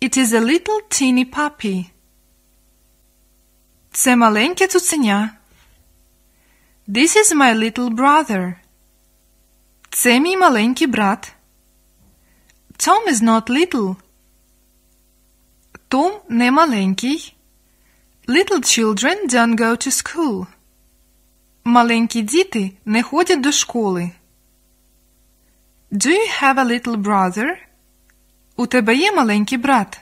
It is a little teeny puppy. Це маленьке цуценя. This is my little brother. Це мій маленький брат. Tom is not little. Том не маленький. Little children don't go to school. Маленькі діти не ходять до школи. Do you have a little brother? У тебе є маленький брат.